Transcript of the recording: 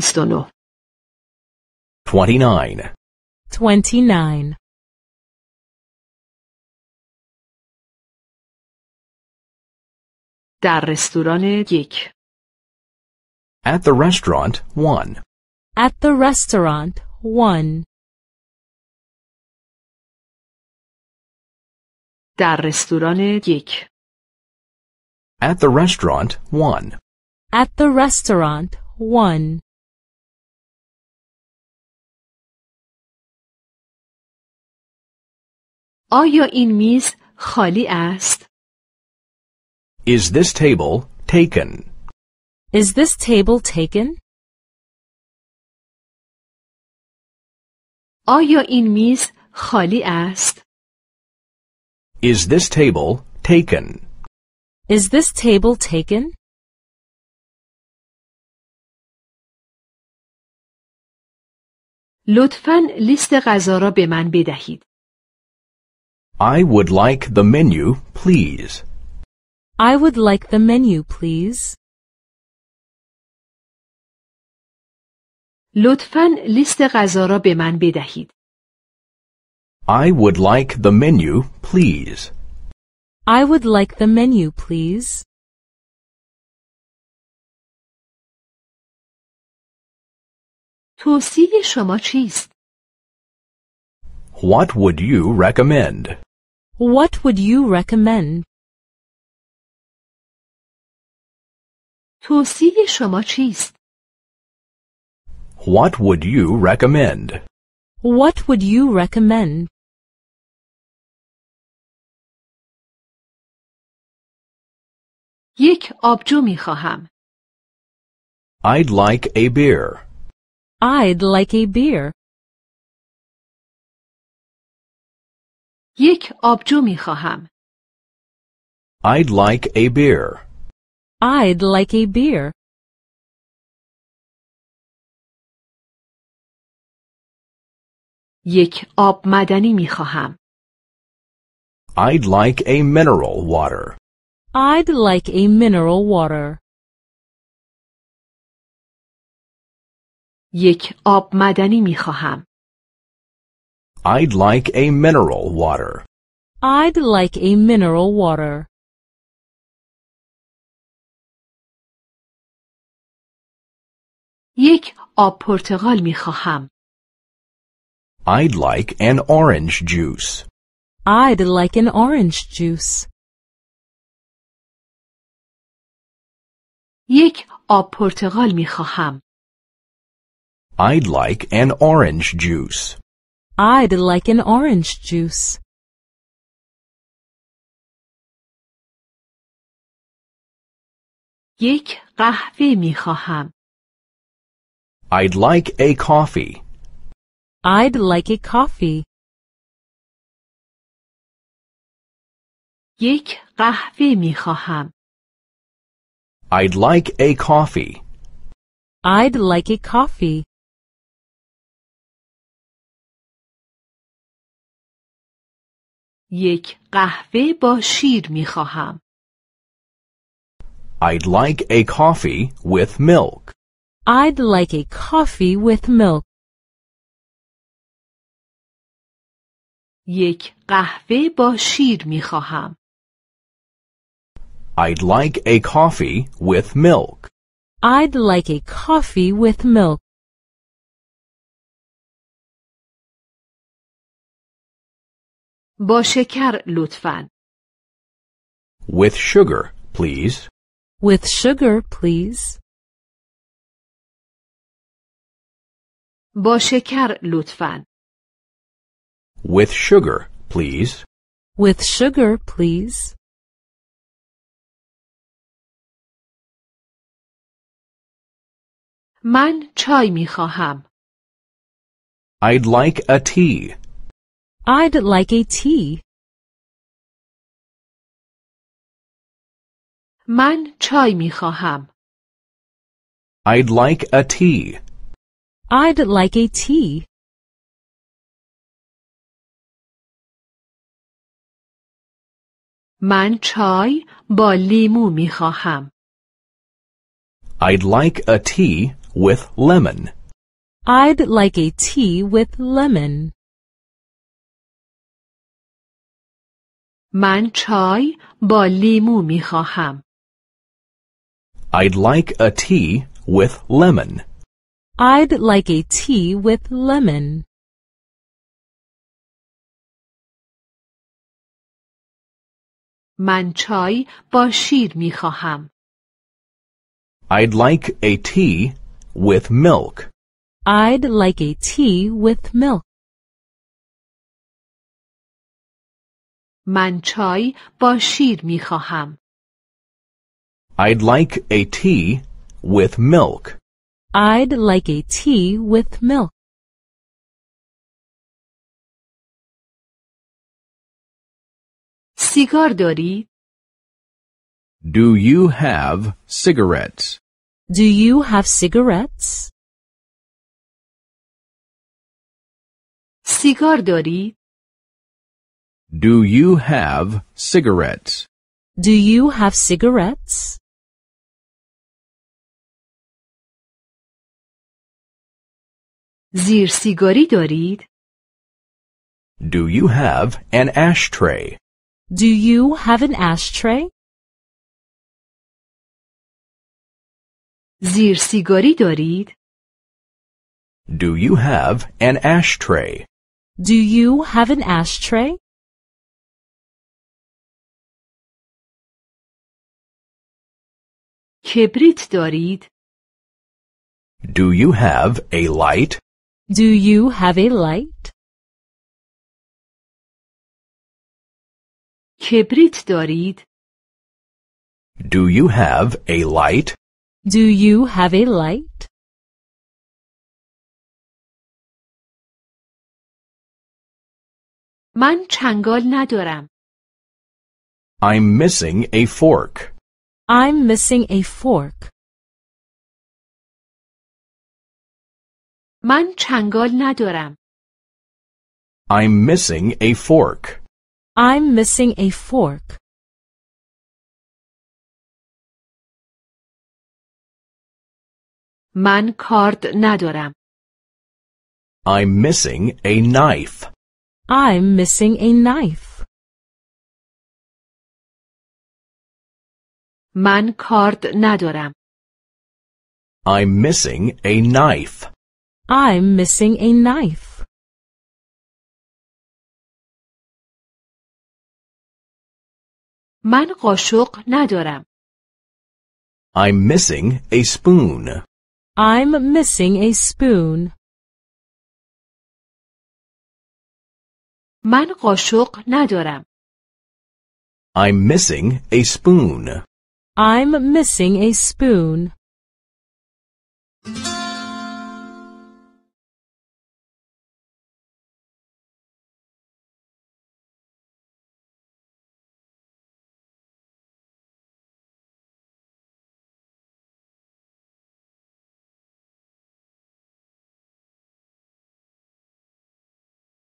29 29. 29. در رستوران یک At the restaurant, 1. At the restaurant, 1. در رستوران یک At the restaurant, 1. At the restaurant, 1. آیا این میز خالی است؟ Is this table taken? Is this table taken? آیا این میز خالی است؟ Is this table taken? Is this table taken? لطفا لیست غذا را به من بدهید. I would like the menu, please. I would like the menu, please. لطفا لیست غذا را به من بدهید. I would like the menu, please. I would like the menu, please. توصیه شما چیست؟ What would you recommend? What would you recommend? توصیه شما چیست؟ What would you recommend? What would you recommend? یک آبجو می خواهم. I'd like a beer. I'd like a beer. یک آبجو می خواهم. I'd like a beer. I'd like a beer. یک آب معدنی می خواهم. I'd like a mineral water. I'd like a mineral water. یک آب معدنی می خواهم. I'd like a mineral water. I'd like a mineral water. یک آب پرتقال می خواهم. I'd like an orange juice. I'd like an orange juice. یک آب پرتقال می خواهم. I'd like an orange juice. I'd like an orange juice. یک قهوه می خواهم. I'd like a coffee. I'd like a coffee. یک قهوه می خواهم. I'd like a coffee. I'd like a coffee. یک قهوه با شیر می خواهم. I'd like a coffee with milk. I'd like a coffee with milk. یک قهوه با شیر می خواهم. I'd like a coffee with milk. I'd like a coffee with milk. با شکر لطفاً. With sugar, please. With sugar, please. با شکر لطفاً. With sugar, please. With sugar, please. من چای می خواهم. I'd like a tea. I'd like a tea. من چای می خواهم. I'd like a tea. I'd like a tea. من چای با لیمو می خواهم. I'd like a tea with lemon. I'd like a tea with lemon. من چای با لیمو می خواهم. I'd like a tea with lemon. I'd like a tea with lemon. من چای با شیر می خواهم. I'd like a tea with milk. I'd like a tea with milk. من چای با شیر می خواهم. I'd like a tea with milk. I'd like a tea with milk. سیگار دارید؟ Do you have cigarettes? Do you have cigarettes? سیگار دارید؟ Do you have cigarettes? Do you have cigarettes? زیر سیگاری دارید؟ Do you have an ashtray? Do you have an ashtray? زیر سیگاری دارید؟ Do you have an ashtray? Do you have an ashtray? کبریت دارید؟ Do you have a light? Do you have a light? کبریت دارید؟ Do you have a light? Do you have a light? من چنگال ندارم. I'm missing a fork. I'm missing a fork. من چنگال ندارم. I'm missing a fork. I'm missing a fork. من کارد ندارم. I'm missing a knife. I'm missing a knife. من کارد ندارم. I'm missing a knife. I'm missing a knife. من قاشق ندارم. I'm missing a spoon. I'm missing a spoon. من قاشق ندارم. I'm missing a spoon. I'm missing a spoon.